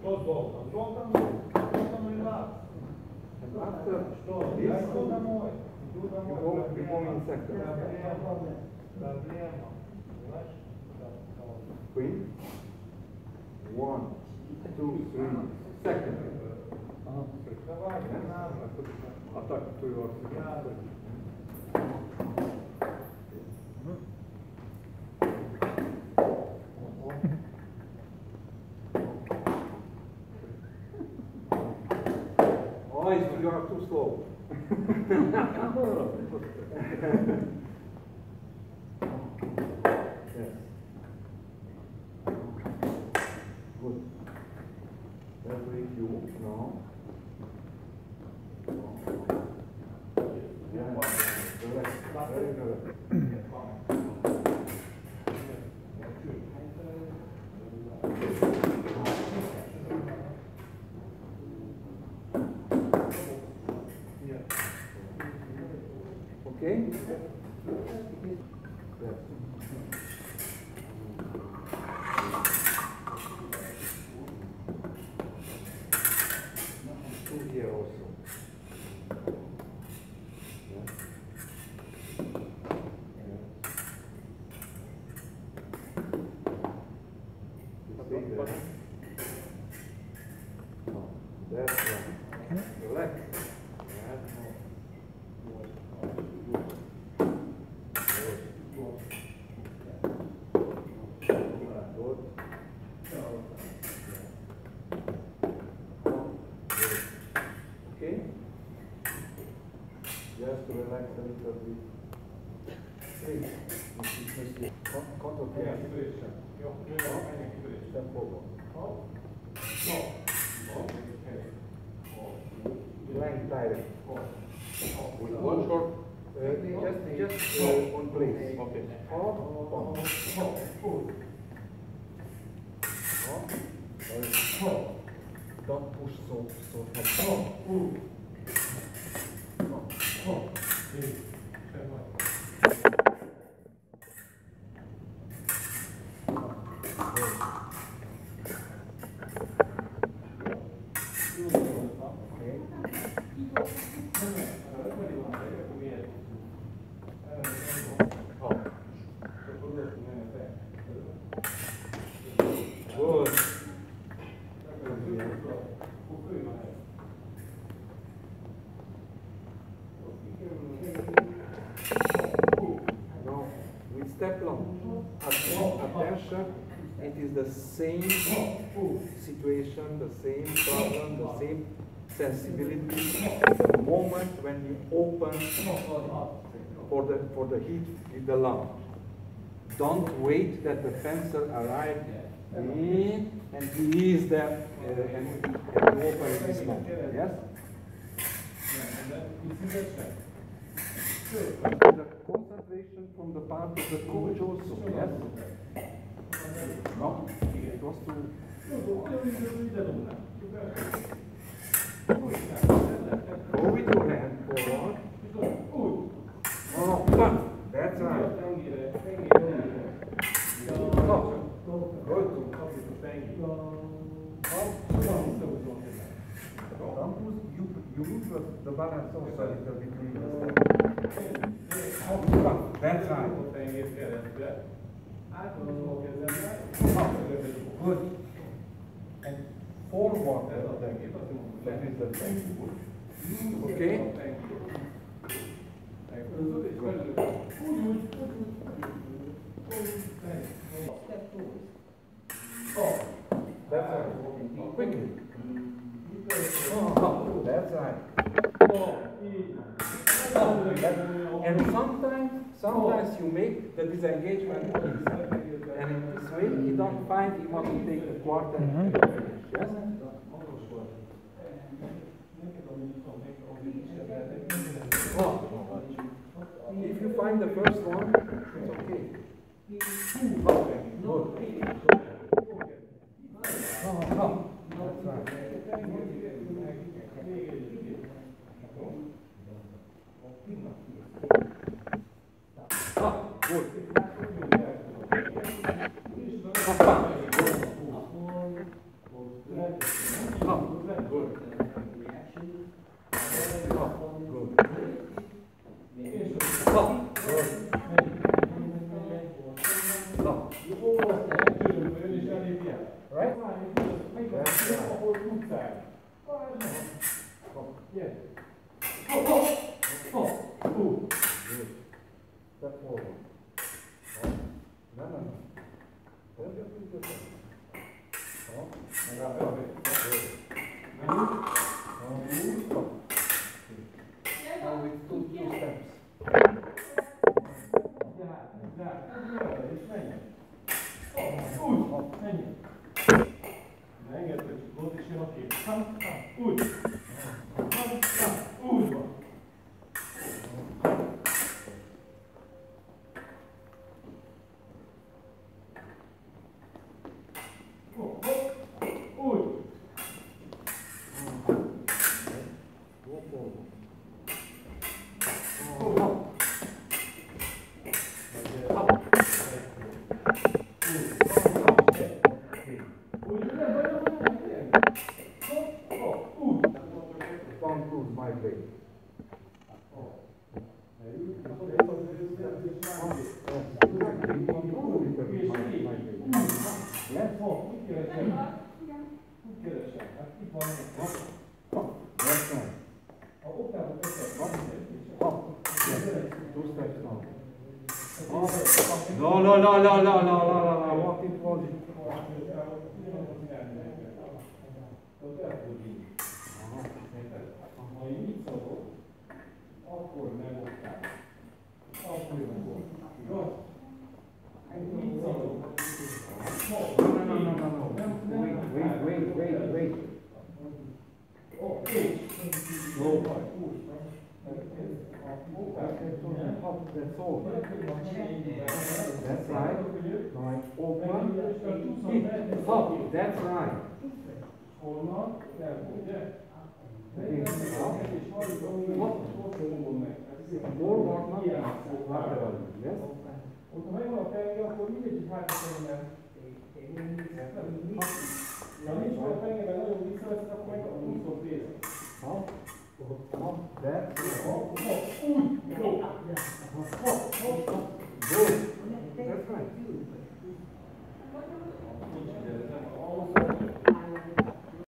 Что золото? Золото, золото мой лад. After Что? this, Я иду домой. Иду домой. You go- you go in second. Проблема. Проблема. Понимаешь? queen. One, two, three, second. Давай, не надо. А так, You are too slow. Yes. Good. That way you, no. Yeah, correct, very good. Okay? Yes. Two here also. Yes. You Line direct. One short, uh, just, just uh, on place. Okay. Don't push so, so hard. Okay. Step long, attention, it is the same situation, the same problem, the same sensibility. The moment when you open for the, for the heat with the lamp. Don't wait that the fencer arrive in and he is there and, and open this lamp. Yes? The concentration from the part of the coach also, yes? No? It was to go with your hand forward. Oh, no, no. That's right. No. Good. Don't lose, the balance also a little bit. In the step. Bam. That's right. Good. And forward. That is the thing. Okay? That's right. Quickly. Oh, that's right. And sometimes, sometimes you make the disengagement. And in this way, you don't find you want to take a quarter and finish. Yes? Oh. If you find the first one, it's okay. Okay, good. Foi. Mit keresel? Hát itt van egy No, no, no, no, no, no, no, no, walk it, walk. Wait, wait, wait, wait. Oh, no. That's right. Like Open. Hip. Hop. That's right. More warm up. Yes. Ha Good. That's right.